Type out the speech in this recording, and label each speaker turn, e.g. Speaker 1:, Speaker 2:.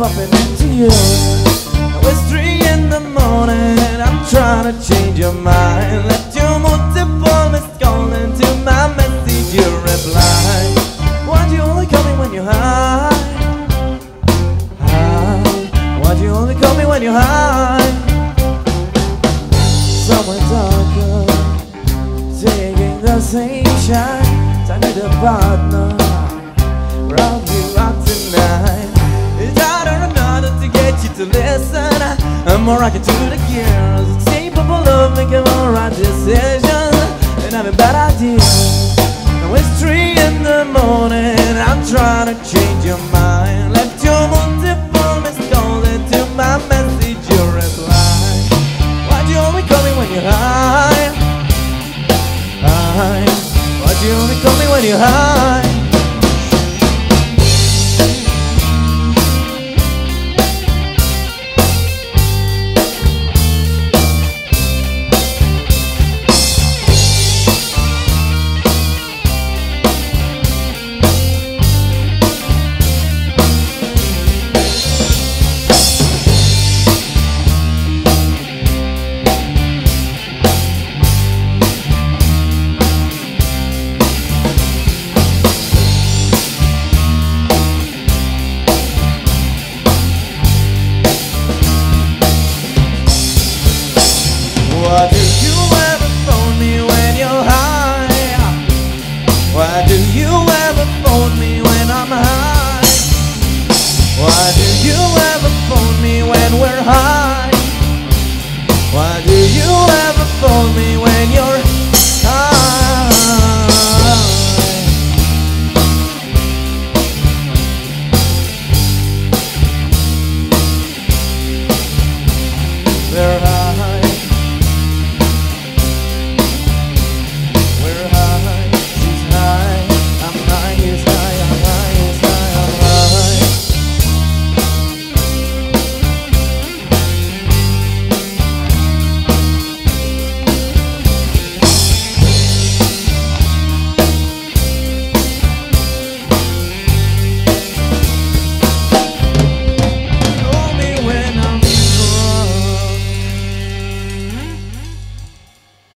Speaker 1: bumping into you. Now it's three in the morning, I'm trying to change your mind. Let your multiple missed call into my message you reply. Why'd you only call me when you're high? High. Why'd you only call me when you're high? Somewhere darker, taking the same shine. I need a partner. Round you out tonight to listen. The more rocking to do the gears Capable of making all right decisions. And having bad ideas. Now it's three in the morning. I'm trying to change your mind. Left your multiple missed calls Into my message. You reply. Why do you only call me when you're high? high? Why do you only call me when you're high?